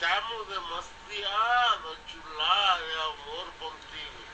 estamos demasiado chulados de amor contigo.